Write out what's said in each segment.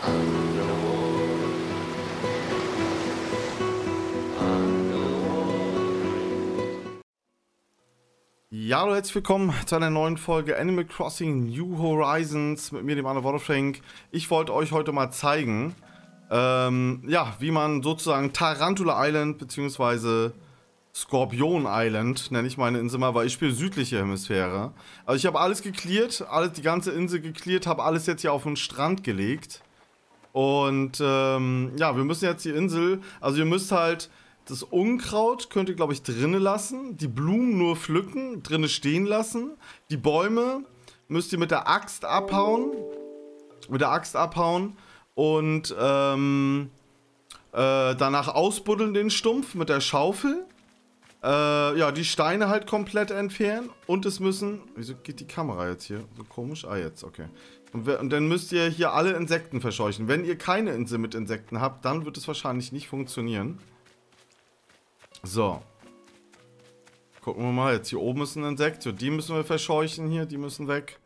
Ja, hallo, herzlich willkommen zu einer neuen Folge Animal Crossing New Horizons mit mir, dem Anna Wolfschenk. Ich wollte euch heute mal zeigen, ähm, ja, wie man sozusagen Tarantula Island bzw. Skorpion Island, nenne ich meine Insel mal, weil ich spiele südliche Hemisphäre. Also ich habe alles geklärt, alles, die ganze Insel geklärt, habe alles jetzt hier auf den Strand gelegt. Und ähm, ja, wir müssen jetzt die Insel, also ihr müsst halt das Unkraut könnt ihr, glaube ich, drinnen lassen. Die Blumen nur pflücken, drinnen stehen lassen. Die Bäume müsst ihr mit der Axt abhauen. Mit der Axt abhauen. Und ähm, äh, danach ausbuddeln den Stumpf mit der Schaufel. Äh, ja, die Steine halt komplett entfernen. Und es müssen... Wieso geht die Kamera jetzt hier so komisch? Ah, jetzt, okay. Und, und, dann müsst ihr hier alle Insekten verscheuchen. Wenn ihr keine Insel mit Insekten habt, dann wird es wahrscheinlich nicht funktionieren. So. Gucken wir mal. Jetzt hier oben ist ein Insekt. So, die müssen wir verscheuchen hier. Die müssen weg.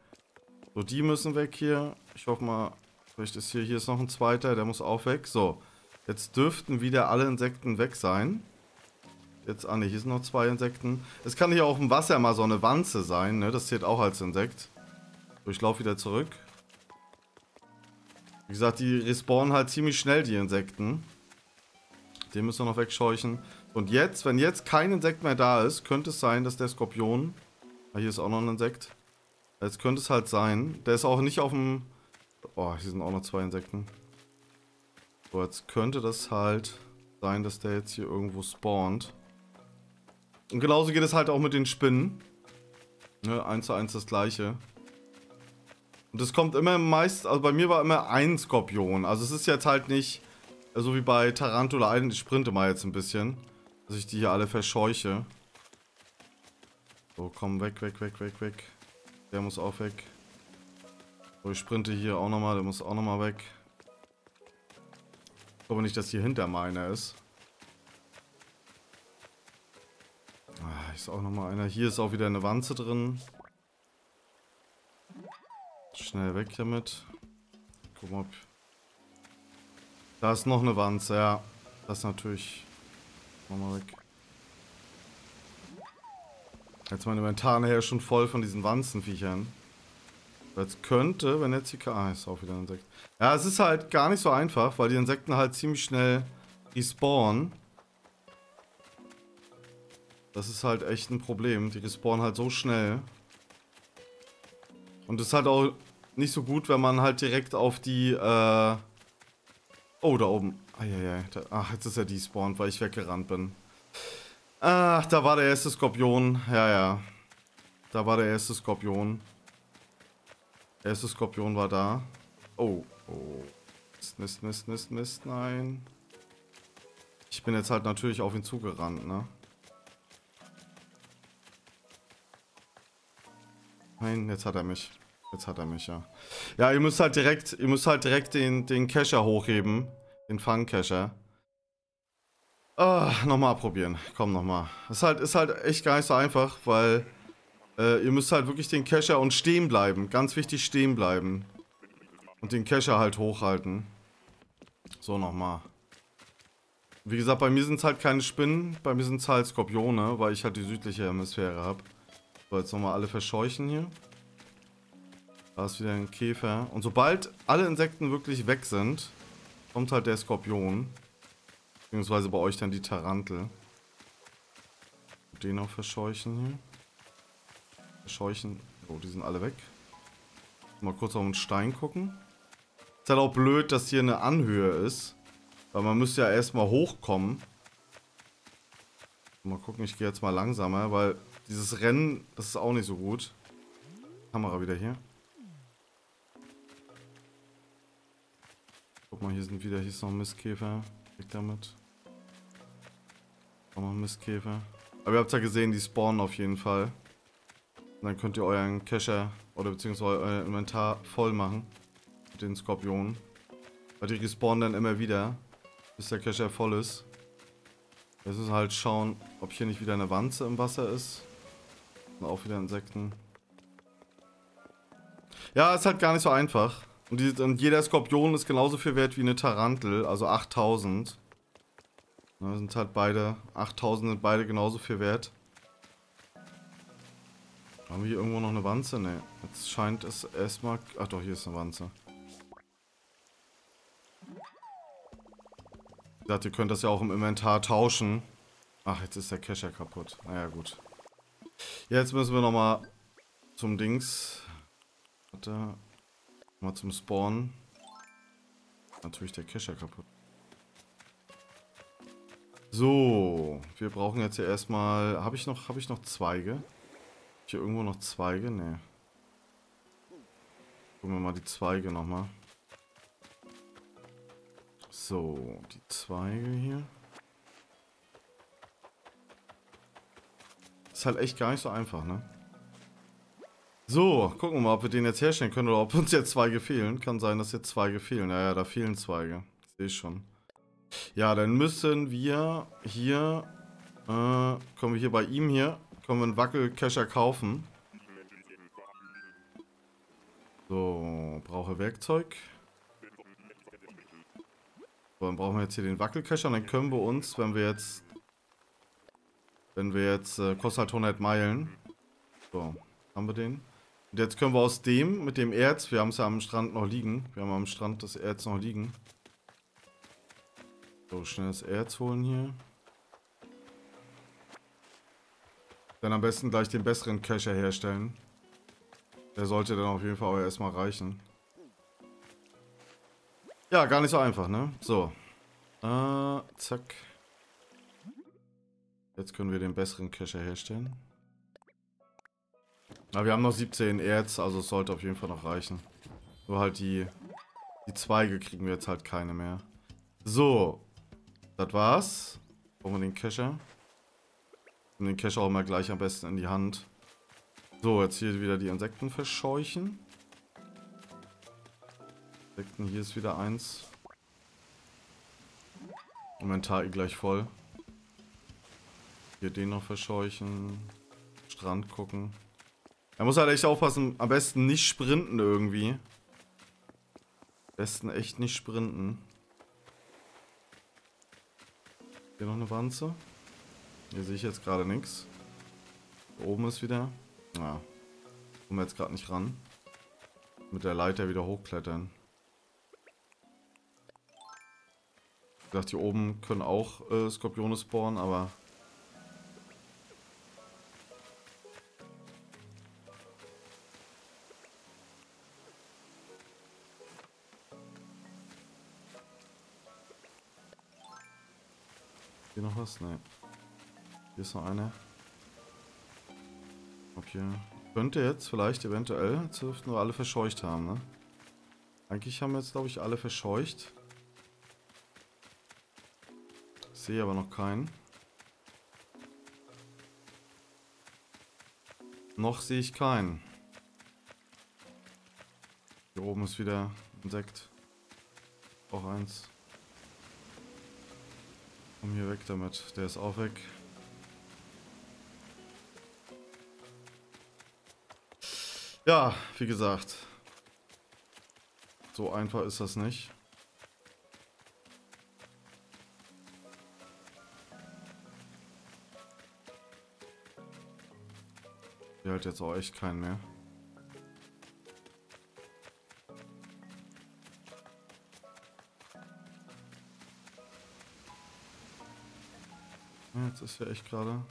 So, die müssen weg hier. Ich hoffe mal, vielleicht ist hier, hier ist noch ein zweiter. Der muss auch weg. So. Jetzt dürften wieder alle Insekten weg sein. Jetzt, ah ne, hier sind noch zwei Insekten. Es kann hier auch im Wasser mal so eine Wanze sein, ne? Das zählt auch als Insekt. So, ich laufe wieder zurück. Wie gesagt, die respawnen halt ziemlich schnell, die Insekten. Den müssen wir noch wegscheuchen. Und jetzt, wenn jetzt kein Insekt mehr da ist, könnte es sein, dass der Skorpion... Ah, hier ist auch noch ein Insekt. Jetzt könnte es halt sein. Der ist auch nicht auf dem... Oh, hier sind auch noch zwei Insekten. So, jetzt könnte das halt sein, dass der jetzt hier irgendwo spawnt. Und genauso geht es halt auch mit den Spinnen. Ne, 1 zu 1 das gleiche. Und es kommt immer meist, also bei mir war immer ein Skorpion. Also es ist jetzt halt nicht so wie bei Tarantula Ich sprinte mal jetzt ein bisschen. Dass ich die hier alle verscheuche. So, komm, weg, weg, weg, weg, weg. Der muss auch weg. So, ich sprinte hier auch nochmal, der muss auch nochmal weg. Ich glaube nicht, dass hier hinter meiner ist. Ist auch nochmal einer. Hier ist auch wieder eine Wanze drin. Schnell weg damit. Guck mal. Da ist noch eine Wanze, ja. Das ist natürlich Mach mal weg. Jetzt mein Inventar nachher schon voll von diesen Wanzenviechern. Jetzt könnte, wenn jetzt die... Ah, ist auch wieder ein Insekt. Ja, es ist halt gar nicht so einfach, weil die Insekten halt ziemlich schnell respawnen. Das ist halt echt ein Problem. Die respawnen halt so schnell. Und es ist halt auch nicht so gut, wenn man halt direkt auf die... Äh oh, da oben. Eieiei. Ach, jetzt ist er despawned, weil ich weggerannt bin. Ach, da war der erste Skorpion. Ja, ja. Da war der erste Skorpion. Der erste Skorpion war da. Oh, oh. Mist, Mist, Mist, Mist, Mist, nein. Ich bin jetzt halt natürlich auf ihn zugerannt, ne? Nein, jetzt hat er mich. Jetzt hat er mich, ja. Ja, ihr müsst halt direkt, ihr müsst halt direkt den, den Kescher hochheben. Den Fangcacher. Ah, nochmal probieren. Komm, nochmal. Ist halt, ist halt echt gar nicht so einfach, weil äh, ihr müsst halt wirklich den Cacher und stehen bleiben. Ganz wichtig, stehen bleiben. Und den Cacher halt hochhalten. So, nochmal. Wie gesagt, bei mir sind es halt keine Spinnen, bei mir sind es halt Skorpione, weil ich halt die südliche Hemisphäre habe. So, jetzt nochmal alle verscheuchen hier. Da ist wieder ein Käfer. Und sobald alle Insekten wirklich weg sind, kommt halt der Skorpion. Beziehungsweise bei euch dann die Tarantel. Den auch verscheuchen hier. Verscheuchen. Oh, die sind alle weg. Mal kurz auf den Stein gucken. Ist halt auch blöd, dass hier eine Anhöhe ist. Weil man müsste ja erstmal hochkommen. Mal gucken, ich gehe jetzt mal langsamer, weil dieses Rennen, das ist auch nicht so gut. Kamera wieder hier. Guck mal, hier sind wieder, hier ist noch ein Mistkäfer. Weg damit. Auch noch ein Mistkäfer. Aber ihr habt ja gesehen, die spawnen auf jeden Fall. Und dann könnt ihr euren Cacher oder beziehungsweise euer Inventar voll machen. Mit den Skorpionen. Weil die respawnen dann immer wieder, bis der Cacher voll ist. Jetzt müssen wir halt schauen, ob hier nicht wieder eine Wanze im Wasser ist. Und auch wieder Insekten. Ja, ist halt gar nicht so einfach. Und, die, und jeder Skorpion ist genauso viel wert wie eine Tarantel, also 8000. Da sind halt beide, 8000 sind beide genauso viel wert. Haben wir hier irgendwo noch eine Wanze? Ne. Jetzt scheint es erstmal... Ach doch, hier ist eine Wanze. Ich dachte, ihr könnt das ja auch im Inventar tauschen. Ach, jetzt ist der Cache kaputt. Naja, gut. Jetzt müssen wir nochmal zum Dings. Warte. Mal zum Spawn. Natürlich der Cache kaputt. So, wir brauchen jetzt hier erstmal. Habe ich noch, habe ich noch Zweige? Hier irgendwo noch Zweige? Ne. Gucken wir mal die Zweige nochmal. So, die Zweige hier. Ist halt echt gar nicht so einfach, ne? So, gucken wir mal, ob wir den jetzt herstellen können oder ob uns jetzt Zweige fehlen. Kann sein, dass jetzt Zweige fehlen. Naja, ja, da fehlen Zweige. Sehe ich schon. Ja, dann müssen wir hier, äh, kommen wir hier bei ihm hier, können wir einen Wackelcacher kaufen. So, brauche Werkzeug. So, dann brauchen wir jetzt hier den Wackelcacher und dann können wir uns, wenn wir jetzt, wenn wir jetzt, äh, kostet halt 100 Meilen. So, haben wir den. Und jetzt können wir aus dem, mit dem Erz, wir haben es ja am Strand noch liegen. Wir haben am Strand das Erz noch liegen. So, schnell das Erz holen hier. Dann am besten gleich den besseren Cacher herstellen. Der sollte dann auf jeden Fall auch erstmal reichen. Ja, gar nicht so einfach, ne? So. Äh, zack. Jetzt können wir den besseren Cacher herstellen. Aber wir haben noch 17 Erz, also es sollte auf jeden Fall noch reichen. Nur halt die, die Zweige kriegen wir jetzt halt keine mehr. So. Das war's. Brauchen wir den Kescher. Und den Kescher auch mal gleich am besten in die Hand. So, jetzt hier wieder die Insekten verscheuchen. Insekten, hier ist wieder eins. Inventar gleich voll. Hier den noch verscheuchen. Strand gucken. Er muss halt echt aufpassen, am besten nicht sprinten irgendwie. Am besten echt nicht sprinten. Hier noch eine Wanze. Hier sehe ich jetzt gerade nichts. Oben ist wieder. Ja. Kommen wir jetzt gerade nicht ran. Mit der Leiter wieder hochklettern. Ich dachte, hier oben können auch äh, Skorpione spawnen, aber Hier noch was? Nein. Hier ist noch eine. Okay. Könnte jetzt vielleicht eventuell, jetzt dürften alle verscheucht haben, ne? Eigentlich haben wir jetzt, glaube ich, alle verscheucht. Sehe aber noch keinen. Noch sehe ich keinen. Hier oben ist wieder Insekt. Auch eins. Komm hier weg damit. Der ist auch weg. Ja, wie gesagt. So einfach ist das nicht. Hier halt jetzt auch echt keinen mehr. Ist ja echt gerade.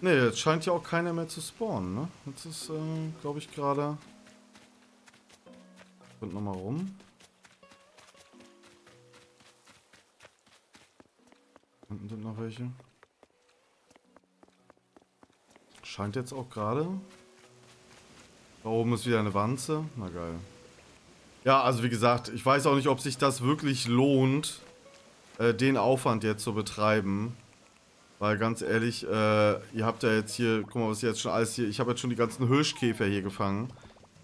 Ne, jetzt scheint ja auch keiner mehr zu spawnen, ne? Jetzt ist, äh, glaube ich, gerade... Und nochmal rum. Unten sind noch welche. Scheint jetzt auch gerade. Da oben ist wieder eine Wanze. Na geil. Ja, also wie gesagt, ich weiß auch nicht, ob sich das wirklich lohnt, äh, den Aufwand jetzt zu betreiben. Weil ganz ehrlich, äh, ihr habt ja jetzt hier, guck mal, was jetzt schon alles hier, ich habe jetzt schon die ganzen Hirschkäfer hier gefangen.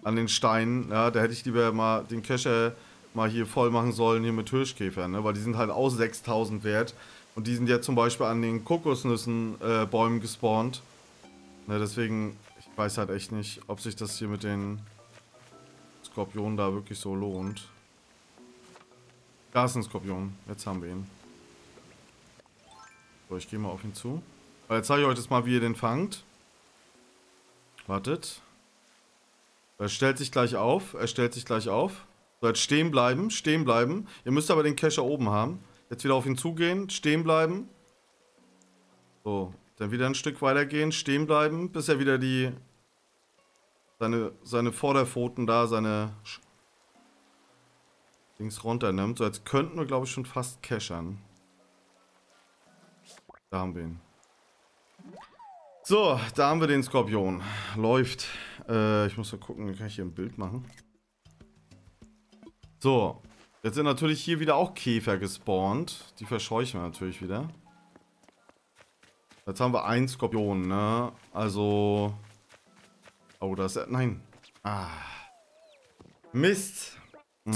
An den Steinen, ja, da hätte ich lieber mal den Kescher mal hier voll machen sollen, hier mit Hirschkäfern, ne? Weil die sind halt auch 6000 wert. Und die sind ja zum Beispiel an den Kokosnüssenbäumen äh, gespawnt. Ne, deswegen, ich weiß halt echt nicht, ob sich das hier mit den Skorpionen da wirklich so lohnt. Da ist ein Skorpion. Jetzt haben wir ihn. So, ich gehe mal auf ihn zu. Weil jetzt zeige ich euch das mal, wie ihr den fangt. Wartet. Er stellt sich gleich auf. Er stellt sich gleich auf. So, jetzt stehen bleiben. Stehen bleiben. Ihr müsst aber den Kescher oben haben. Jetzt wieder auf ihn zugehen. Stehen bleiben. So. Dann wieder ein Stück weiter gehen. Stehen bleiben, bis er wieder die... Seine, seine Vorderpfoten da, seine... Dings runternimmt. So, jetzt könnten wir, glaube ich, schon fast cashern. Da haben wir ihn. So, da haben wir den Skorpion. Läuft. Äh, ich muss mal gucken, kann ich hier ein Bild machen? So, jetzt sind natürlich hier wieder auch Käfer gespawnt. Die verscheuchen wir natürlich wieder. Jetzt haben wir einen Skorpion, ne? Also... Oh, das ist... Nein. Ah. Mist.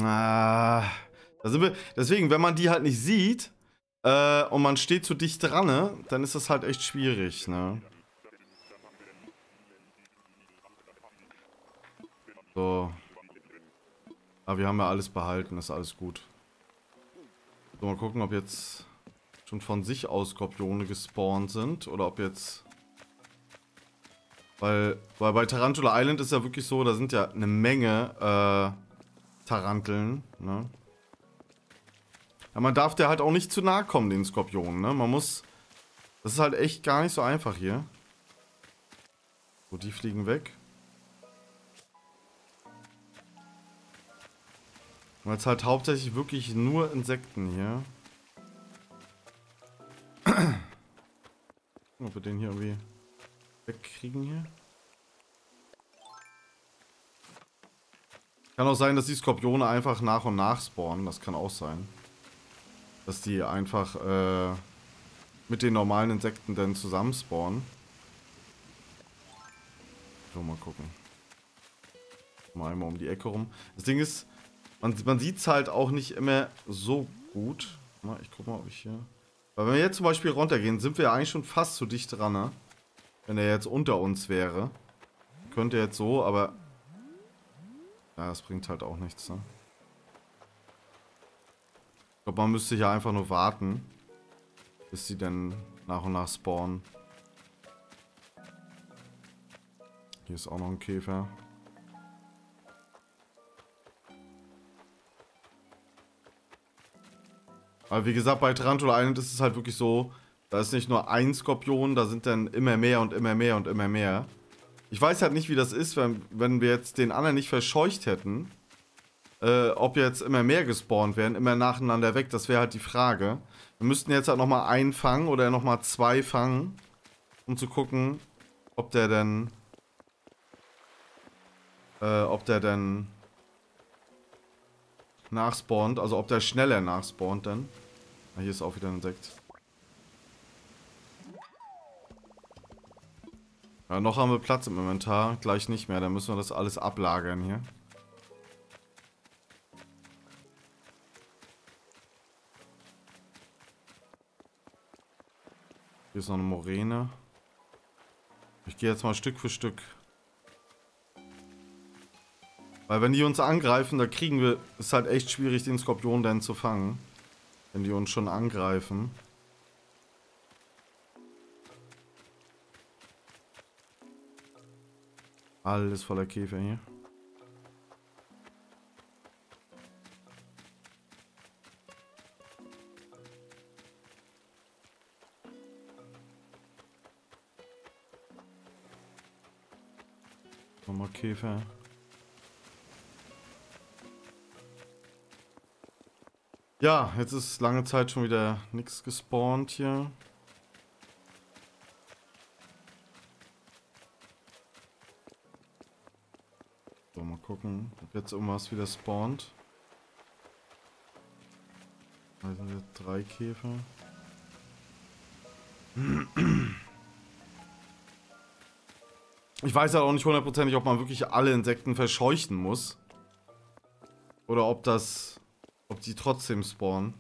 Ah. Da sind wir... Deswegen, wenn man die halt nicht sieht äh, und man steht zu dicht dran, ne? Dann ist das halt echt schwierig, ne? So. Aber wir haben ja alles behalten, ist alles gut. So, mal gucken, ob jetzt schon von sich aus Skorpione gespawnt sind. Oder ob jetzt... Weil, weil bei Tarantula Island ist ja wirklich so, da sind ja eine Menge äh, Taranteln, ne? Ja, man darf der halt auch nicht zu nahe kommen, den Skorpionen, ne? Man muss... Das ist halt echt gar nicht so einfach hier. So, die fliegen weg. Weil es halt hauptsächlich wirklich nur Insekten hier. Ob wir den hier irgendwie wegkriegen hier. Kann auch sein, dass die Skorpione einfach nach und nach spawnen. Das kann auch sein. Dass die einfach äh, mit den normalen Insekten dann zusammen spawnen. So, mal gucken. Mal einmal um die Ecke rum. Das Ding ist, man, man sieht es halt auch nicht immer so gut. Ich guck mal, ob ich hier... Weil wenn wir jetzt zum Beispiel runtergehen, sind wir ja eigentlich schon fast zu dicht dran, ne? Wenn er jetzt unter uns wäre. Könnte jetzt so, aber... Ja, das bringt halt auch nichts, ne? Ich glaube, man müsste hier einfach nur warten. Bis sie dann nach und nach spawnen. Hier ist auch noch ein Käfer. Aber wie gesagt, bei Tarantula Island ist es halt wirklich so, da ist nicht nur ein Skorpion, da sind dann immer mehr und immer mehr und immer mehr. Ich weiß halt nicht, wie das ist, wenn, wenn wir jetzt den anderen nicht verscheucht hätten. Äh, ob jetzt immer mehr gespawnt werden, immer nacheinander weg, das wäre halt die Frage. Wir müssten jetzt halt nochmal einen fangen oder nochmal zwei fangen, um zu gucken, ob der denn... Äh, ob der denn nachspawnt. Also ob der schneller nachspawnt dann. Ah, hier ist auch wieder ein Insekt. Ja, noch haben wir Platz im Inventar. Gleich nicht mehr. Dann müssen wir das alles ablagern hier. Hier ist noch eine Moräne. Ich gehe jetzt mal Stück für Stück weil wenn die uns angreifen, da kriegen wir... Ist halt echt schwierig, den Skorpion dann zu fangen. Wenn die uns schon angreifen. Alles voller Käfer hier. Nochmal Käfer. Ja, jetzt ist lange Zeit schon wieder nichts gespawnt hier. So, mal gucken, ob jetzt irgendwas wieder spawnt. Da sind jetzt drei Käfer. Ich weiß ja auch nicht hundertprozentig, ob man wirklich alle Insekten verscheuchen muss. Oder ob das Ob die trotzdem spawnen.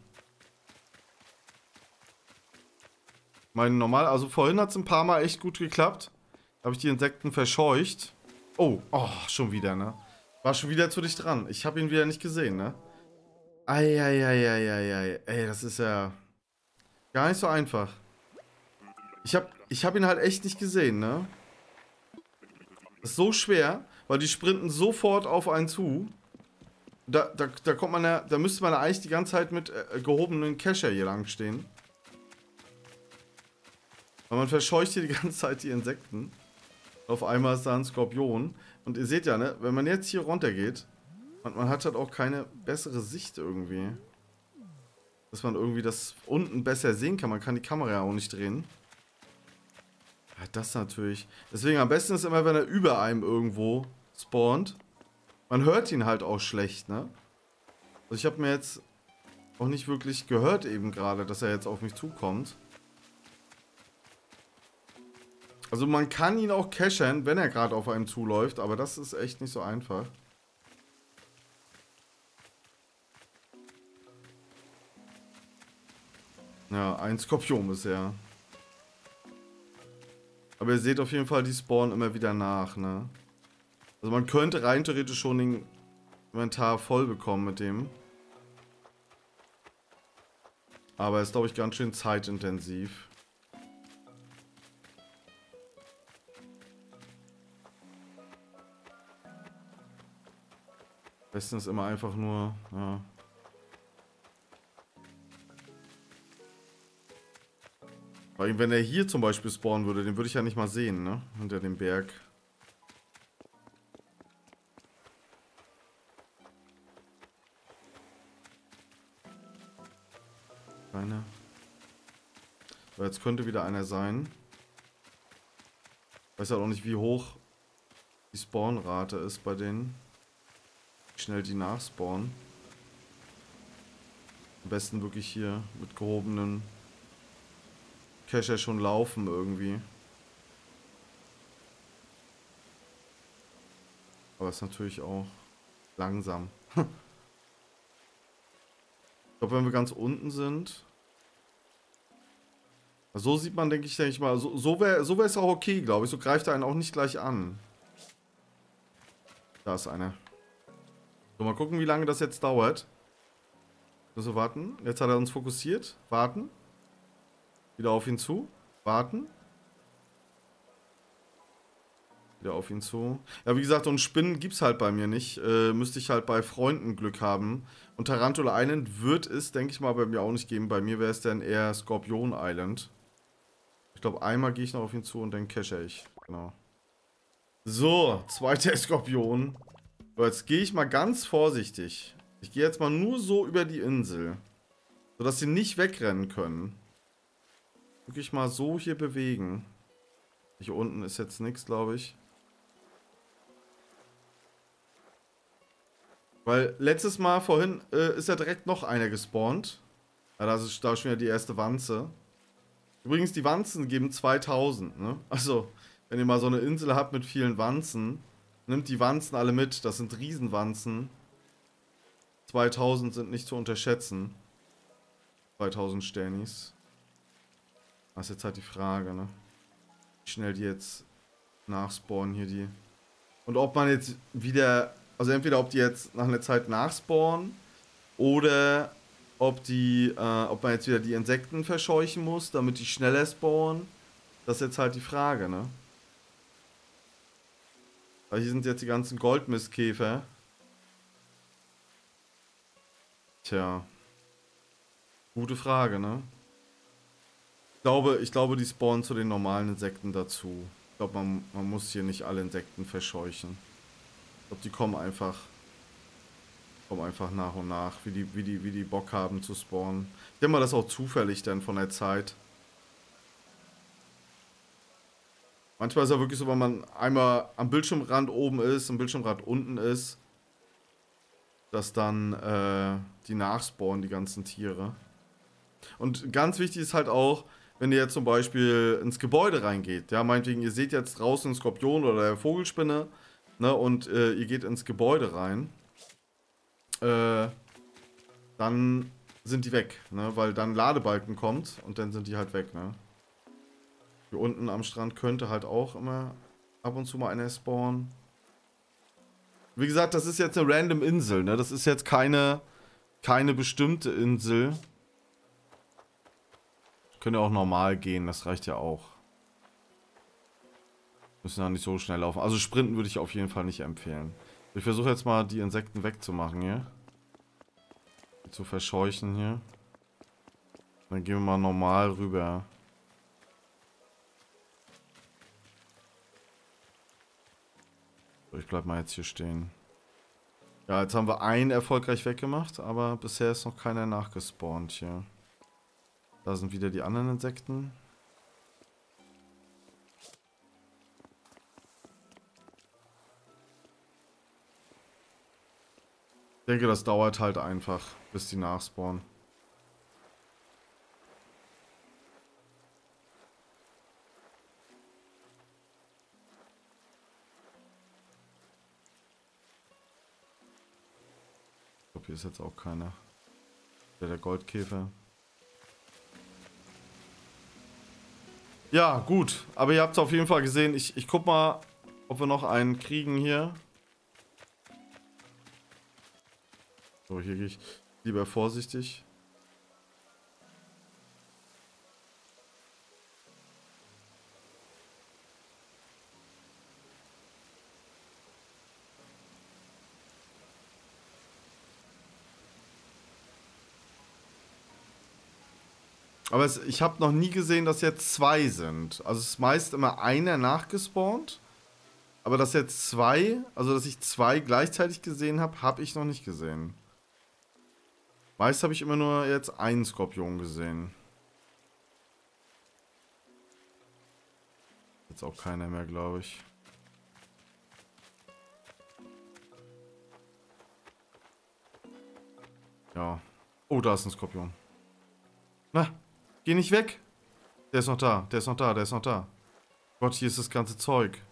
Mein normal, also vorhin hat es ein paar Mal echt gut geklappt. Habe ich die Insekten verscheucht. Oh, oh, schon wieder, ne? War schon wieder zu dicht dran. Ich habe ihn wieder nicht gesehen, ne? Eieieiei. Ey, das ist ja gar nicht so einfach. Ich habe ich hab ihn halt echt nicht gesehen, ne? Das ist so schwer, weil die sprinten sofort auf einen zu. Da, da, da kommt man ja, da müsste man ja eigentlich die ganze Zeit mit äh, gehobenen Kescher hier lang stehen. Weil man verscheucht hier die ganze Zeit die Insekten. Auf einmal ist da ein Skorpion. Und ihr seht ja, ne, wenn man jetzt hier runter geht, man, man hat halt auch keine bessere Sicht irgendwie. Dass man irgendwie das unten besser sehen kann. Man kann die Kamera auch nicht drehen. Ja, das natürlich. Deswegen am besten ist immer, wenn er über einem irgendwo spawnt. Man hört ihn halt auch schlecht, ne? Also ich habe mir jetzt auch nicht wirklich gehört eben gerade, dass er jetzt auf mich zukommt. Also man kann ihn auch cashen, wenn er gerade auf einem zuläuft, aber das ist echt nicht so einfach. Ja, ein Skorpion bisher. Aber ihr seht auf jeden Fall, die spawnen immer wieder nach, ne? Also man könnte rein theoretisch schon den Inventar voll bekommen mit dem. Aber ist, glaube ich, ganz schön zeitintensiv. besten ist immer einfach nur, ja. Weil wenn er hier zum Beispiel spawnen würde, den würde ich ja nicht mal sehen, ne? Hinter dem Berg. Jetzt könnte wieder einer sein. Weiß halt auch nicht, wie hoch die Spawnrate ist bei denen schnell die nachspawnen. Am besten wirklich hier mit gehobenen Cacher schon laufen irgendwie. Aber ist natürlich auch langsam. ich glaube, wenn wir ganz unten sind. So sieht man, denke ich, denke ich mal. So, so wäre so es auch okay, glaube ich. So greift er einen auch nicht gleich an. Da ist einer. So, mal gucken, wie lange das jetzt dauert. So, warten. Jetzt hat er uns fokussiert. Warten. Wieder auf ihn zu. Warten. Wieder auf ihn zu. Ja, wie gesagt, und Spinnen gibt es halt bei mir nicht. Äh, müsste ich halt bei Freunden Glück haben. Und Tarantula Island wird es, denke ich mal, bei mir auch nicht geben. Bei mir wäre es dann eher Skorpion Island. Ich glaube, einmal gehe ich noch auf ihn zu und dann cache ich. Genau. So, zweiter Skorpion. So, jetzt gehe ich mal ganz vorsichtig. Ich gehe jetzt mal nur so über die Insel. Sodass sie nicht wegrennen können. Wirklich mal so hier bewegen. Hier unten ist jetzt nichts, glaube ich. Weil letztes Mal vorhin äh, ist ja direkt noch einer gespawnt. Ja, das ist da schon wieder die erste Wanze. Übrigens, die Wanzen geben 2000, ne? Also, wenn ihr mal so eine Insel habt mit vielen Wanzen, Nimmt die Wanzen alle mit. Das sind Riesenwanzen. 2000 sind nicht zu unterschätzen. 2000 Sternis. Das ist jetzt halt die Frage, ne? Wie schnell die jetzt nachspawnen hier, die. Und ob man jetzt wieder, also entweder ob die jetzt nach einer Zeit nachspawnen oder ob die, äh, ob man jetzt wieder die Insekten verscheuchen muss, damit die schneller spawnen. Das ist jetzt halt die Frage, ne? Weil hier sind jetzt die ganzen Goldmistkäfer. Tja. Gute Frage, ne? Ich glaube, ich glaube, die spawnen zu den normalen Insekten dazu. Ich glaube, man, man muss hier nicht alle Insekten verscheuchen. Ich glaube, die kommen einfach kommen einfach nach und nach, wie die, wie die, wie die Bock haben zu spawnen. Ich denke mal, das ist auch zufällig dann von der Zeit. Manchmal ist es ja wirklich so, wenn man einmal am Bildschirmrand oben ist, am Bildschirmrand unten ist, dass dann äh, die nachspawnen, die ganzen Tiere. Und ganz wichtig ist halt auch, wenn ihr jetzt zum Beispiel ins Gebäude reingeht, ja, meinetwegen, ihr seht jetzt draußen einen Skorpion oder eine Vogelspinne, ne, und äh, ihr geht ins Gebäude rein, äh, dann sind die weg, ne? Weil dann Ladebalken kommt und dann sind die halt weg, ne? Hier unten am Strand könnte halt auch immer ab und zu mal einer spawnen. Wie gesagt, das ist jetzt eine random Insel, ne? Das ist jetzt keine, keine bestimmte Insel. Können ja auch normal gehen, das reicht ja auch. Müssen ja nicht so schnell laufen. Also sprinten würde ich auf jeden Fall nicht empfehlen. Ich versuche jetzt mal die Insekten wegzumachen hier. Die zu verscheuchen hier. Dann gehen wir mal normal rüber. Ich bleib mal jetzt hier stehen. Ja, jetzt haben wir einen erfolgreich weggemacht, aber bisher ist noch keiner nachgespawnt hier. Da sind wieder die anderen Insekten. Ich denke, das dauert halt einfach, bis die nachspawnen. Ich glaube, hier ist jetzt auch keiner. Der, der Goldkäfer. Ja, gut. Aber ihr habt es auf jeden Fall gesehen. Ich, ich guck mal, ob wir noch einen kriegen hier. So, hier gehe ich lieber vorsichtig. Aber es, ich habe noch nie gesehen, dass jetzt zwei sind. Also es ist meist immer einer nachgespawnt. Aber dass jetzt zwei, also dass ich zwei gleichzeitig gesehen habe, habe ich noch nicht gesehen. Meist habe ich immer nur jetzt einen Skorpion gesehen. Jetzt auch keiner mehr, glaube ich. Ja. Oh, da ist ein Skorpion. Na, geh nicht weg. Der ist noch da, der ist noch da, der ist noch da. Gott, hier ist das ganze Zeug.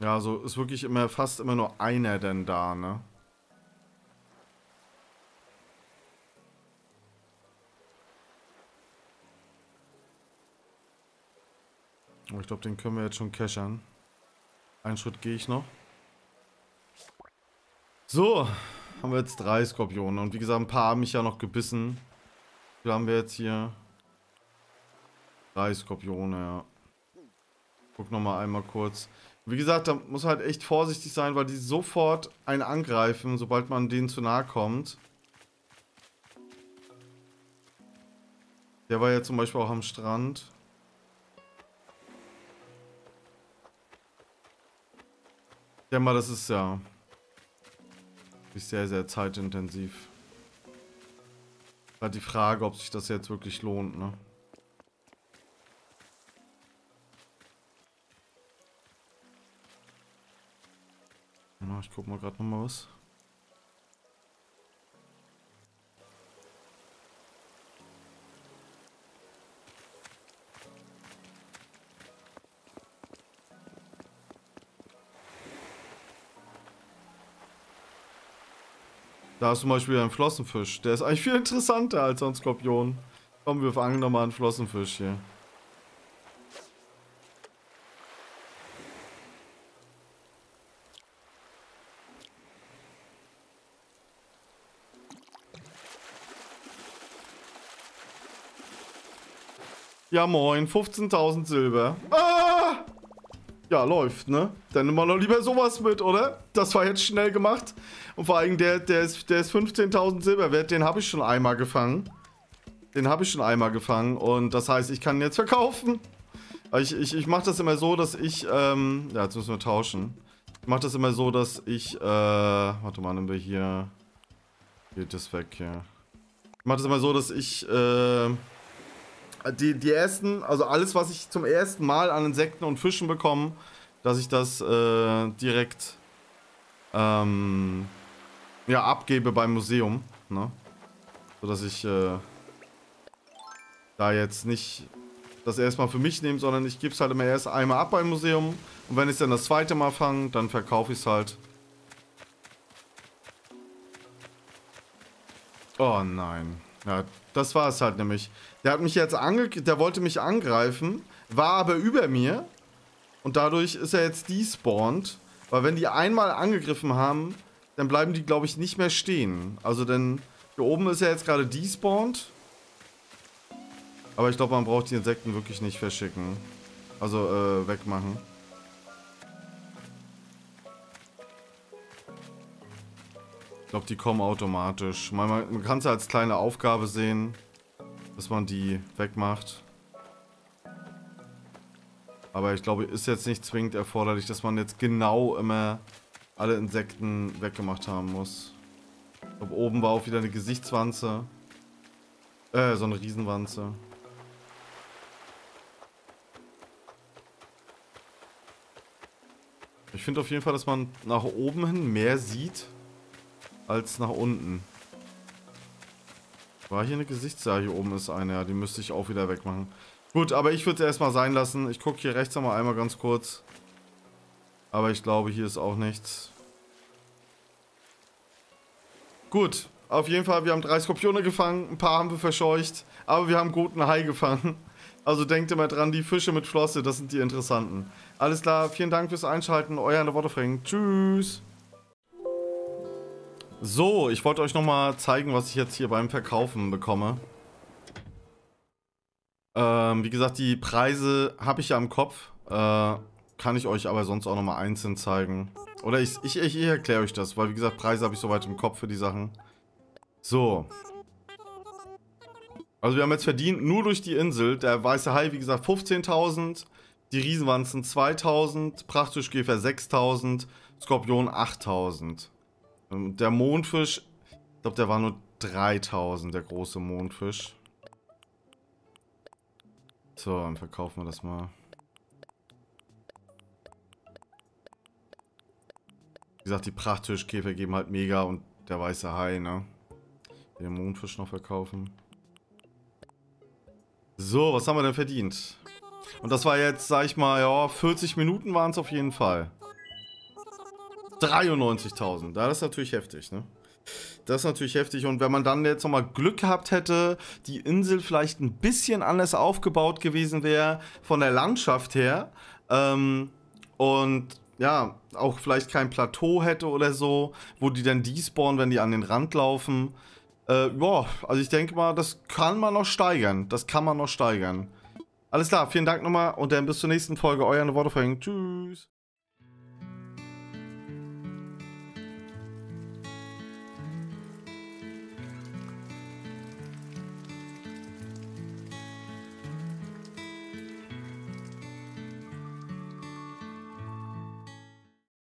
Ja, also ist wirklich immer fast immer nur einer denn da, ne? Oh, ich glaube, den können wir jetzt schon cachern. Einen Schritt gehe ich noch. So, haben wir jetzt drei Skorpione. Und wie gesagt, ein paar haben mich ja noch gebissen. Wie haben wir jetzt hier? Drei Skorpione, ja. Guck nochmal einmal kurz. Wie gesagt, da muss halt echt vorsichtig sein, weil die sofort einen angreifen, sobald man denen zu nahe kommt. Der war ja zum Beispiel auch am Strand. Ja, mal, das ist ja sehr, sehr zeitintensiv. Halt die Frage, ob sich das jetzt wirklich lohnt, ne? Ich guck mal gerade nochmal was. Da ist zum Beispiel ein Flossenfisch. Der ist eigentlich viel interessanter als ein Skorpion. Kommen wir fangen nochmal einen Flossenfisch hier. Ja moin, 15.000 Silber. Ah! Ja, läuft, ne? Dann nehmen wir noch lieber sowas mit, oder? Das war jetzt schnell gemacht. Und vor allem, der, der ist, der ist 15.000 Silber wert. Den habe ich schon einmal gefangen. Den habe ich schon einmal gefangen. Und das heißt, ich kann ihn jetzt verkaufen. Ich, ich, ich mache das immer so, dass ich... Ähm, ja, jetzt müssen wir tauschen. Ich mache das immer so, dass ich... Äh, warte mal, nehmen wir hier... Geht das weg hier. Ich mache das immer so, dass ich... Äh, die, die ersten, also alles, was ich zum ersten Mal an Insekten und Fischen bekomme, dass ich das äh, direkt ähm, ja, abgebe beim Museum. Ne? So dass ich äh, da jetzt nicht das erstmal für mich nehme, sondern ich gebe es halt immer erst einmal ab beim Museum. Und wenn ich es dann das zweite Mal fange, dann verkaufe ich es halt. Oh nein. Ja, das war es halt nämlich. Der hat mich jetzt ange... Der wollte mich angreifen, war aber über mir. Und dadurch ist er jetzt despawned. Weil wenn die einmal angegriffen haben, dann bleiben die, glaube ich, nicht mehr stehen. Also denn hier oben ist er jetzt gerade despawned. Aber ich glaube, man braucht die Insekten wirklich nicht verschicken. Also äh, wegmachen. Ich glaube, die kommen automatisch. Man, man kann es als kleine Aufgabe sehen, dass man die wegmacht. Aber ich glaube, ist jetzt nicht zwingend erforderlich, dass man jetzt genau immer alle Insekten weggemacht haben muss. Ich glaube, oben war auch wieder eine Gesichtswanze. Äh, so eine Riesenwanze. Ich finde auf jeden Fall, dass man nach oben hin mehr sieht als nach unten. War hier eine Gesichtssache? Hier oben ist eine, ja, die müsste ich auch wieder wegmachen. Gut, aber ich würde es erstmal sein lassen. Ich gucke hier rechts nochmal einmal ganz kurz. Aber ich glaube, hier ist auch nichts. Gut, auf jeden Fall, wir haben drei Skorpione gefangen, ein paar haben wir verscheucht, aber wir haben guten Hai gefangen. Also denkt immer dran, die Fische mit Flosse, das sind die interessanten. Alles klar, vielen Dank fürs Einschalten, euer Anne Waterfring. Tschüss. So, ich wollte euch nochmal zeigen, was ich jetzt hier beim Verkaufen bekomme. Ähm, wie gesagt, die Preise habe ich ja im Kopf. Äh, kann ich euch aber sonst auch nochmal einzeln zeigen. Oder ich, ich, ich erkläre euch das, weil wie gesagt, Preise habe ich soweit im Kopf für die Sachen. So. Also wir haben jetzt verdient, nur durch die Insel, der weiße Hai, wie gesagt, 15.000, die Riesenwanzen 2.000, Prachtfischkäfer 6.000, Skorpion 8.000. Ähm, der Mondfisch, ich glaube, der war nur 3000, der große Mondfisch. So, dann verkaufen wir das mal. Wie gesagt, die Prachtfischkäfer geben halt mega und der weiße Hai, ne? Den Mondfisch noch verkaufen. So, was haben wir denn verdient? Und das war jetzt, sag ich mal, ja, 40 Minuten waren es auf jeden Fall. 93.000. Das ist natürlich heftig, ne? Das ist natürlich heftig. Und wenn man dann jetzt nochmal Glück gehabt hätte, die Insel vielleicht ein bisschen anders aufgebaut gewesen wäre, von der Landschaft her, ähm, und ja, auch vielleicht kein Plateau hätte oder so, wo die dann despawnen, wenn die an den Rand laufen. Äh, ja, also ich denke mal, das kann man noch steigern. Das kann man noch steigern. Alles klar, vielen Dank nochmal und dann bis zur nächsten Folge. Euer Worte Tschüss.